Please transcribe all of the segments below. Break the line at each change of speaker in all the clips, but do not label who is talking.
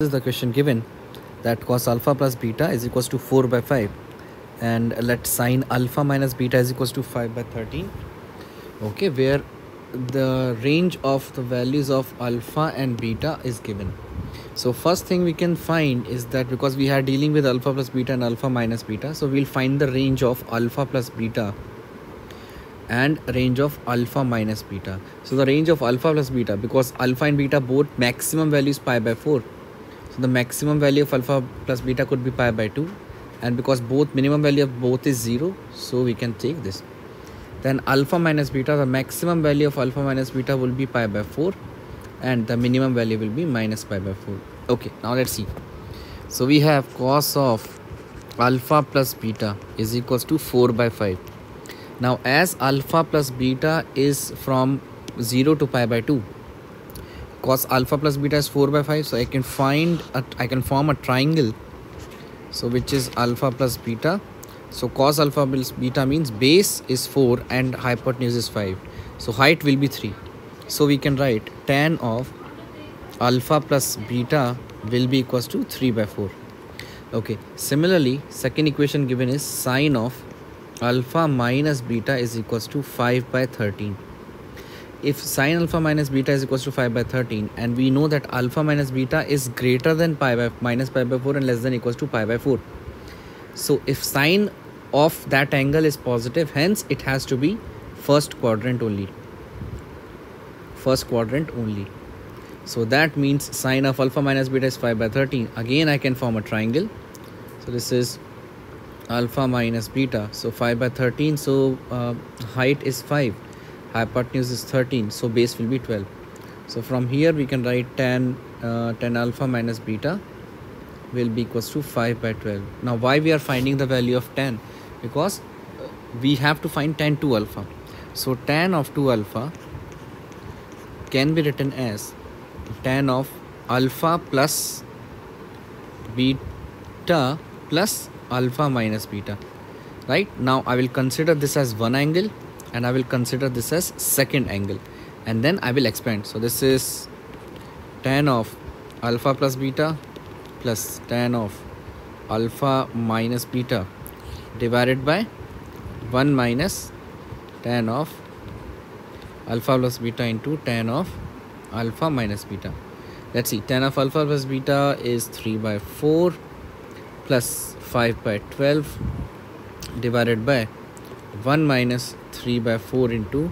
This is the question given that cos alpha plus beta is equals to 4 by 5 and let sine alpha minus beta is equals to 5 by 13 okay where the range of the values of alpha and beta is given. So first thing we can find is that because we are dealing with alpha plus beta and alpha minus beta so we'll find the range of alpha plus beta and range of alpha minus beta. So the range of alpha plus beta because alpha and beta both maximum value is pi by 4 so the maximum value of alpha plus beta could be pi by 2 and because both minimum value of both is 0 so we can take this. Then alpha minus beta the maximum value of alpha minus beta will be pi by 4 and the minimum value will be minus pi by 4 okay now let's see. So we have cos of alpha plus beta is equals to 4 by 5 now as alpha plus beta is from 0 to pi by 2 cos alpha plus beta is 4 by 5 so I can find a, I can form a triangle so which is alpha plus beta. So cos alpha plus beta means base is 4 and hypotenuse is 5 so height will be 3 so we can write tan of alpha plus beta will be equals to 3 by 4 okay similarly second equation given is sine of alpha minus beta is equals to 5 by 13 if sine alpha minus beta is equals to 5 by 13 and we know that alpha minus beta is greater than pi by minus pi by 4 and less than equals to pi by 4 so if sine of that angle is positive hence it has to be first quadrant only. First quadrant only. So that means sine of alpha minus beta is 5 by 13 again i can form a triangle. So this is alpha minus beta. So 5 by 13 so uh, height is 5 hypotenuse is 13 so base will be 12 so from here we can write tan uh, tan alpha minus beta will be equals to 5 by 12 now why we are finding the value of tan because we have to find tan 2 alpha. So tan of 2 alpha can be written as tan of alpha plus beta plus alpha minus beta. Right? Now i will consider this as one angle and I will consider this as second angle. And then I will expand. So this is tan of alpha plus beta plus tan of alpha minus beta divided by 1 minus tan of alpha plus beta into tan of alpha minus beta. Let's see. Tan of alpha plus beta is 3 by 4 plus 5 by 12 divided by 1 minus 3 by 4 into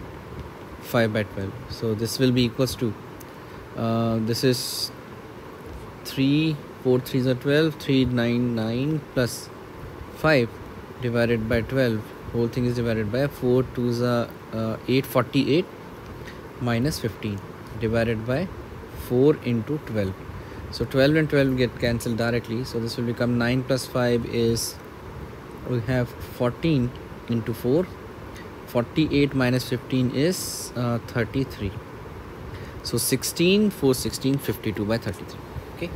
5 by 12 so this will be equals to uh, this is 3 4 3 are 12 3 9 9 plus 5 divided by 12 whole thing is divided by 4 2 is uh, 8 48 minus 15 divided by 4 into 12 so 12 and 12 get cancelled directly. So this will become 9 plus 5 is we have 14 into 4 48 minus 15 is uh, 33 so 16 4 16 52 by 33 okay